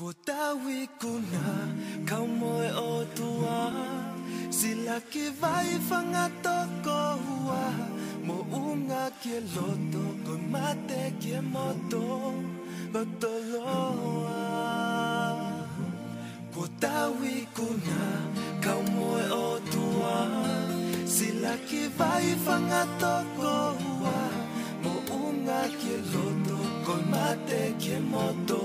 Ko tawi kuna kau moe o tua Sila ki vai whangato ko hua. Mo unga ki loto ko mate ki moto. Ko toloa Ko tawi kuna kau moe o tua Sila ki vai whangato ko hua. Mo unga ki loto ko mate ki moto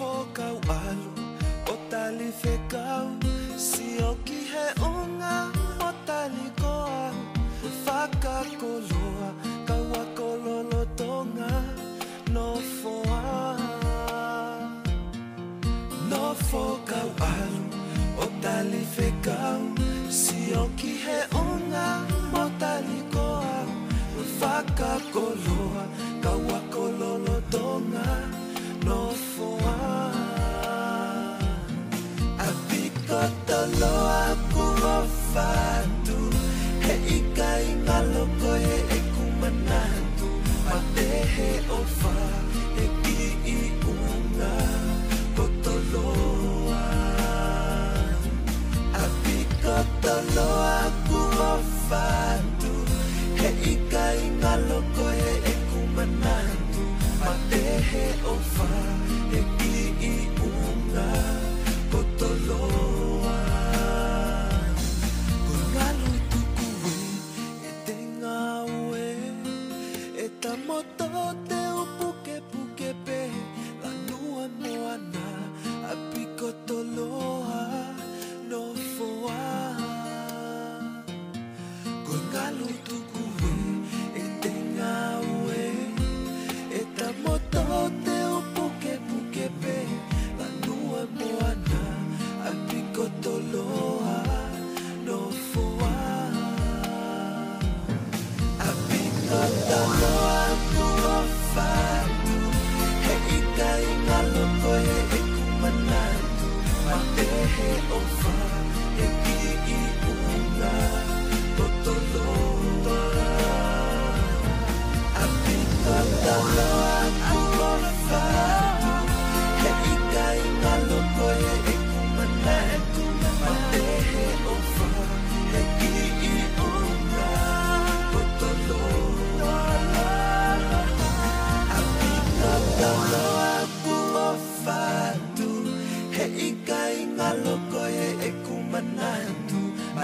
No fo kau alu o tali fe kau Si o ki he unga o tali ko au Whakakoloa, kaua kololo tonga, no foa. No fo kau alu, o tali whekau, si o ki he unga, mo tali ko au. Whakakoloa, kaua kololo tonga, no foa. Apiko toloa kua fatu, he kumanatu Ma te he o wha e ki i unga Kotoloa Ko ngalu tuku e, e te ngā ue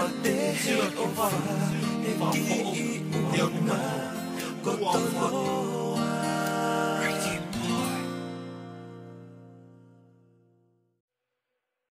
kumanatu Ma te he o wha e ki i unga Kotoloa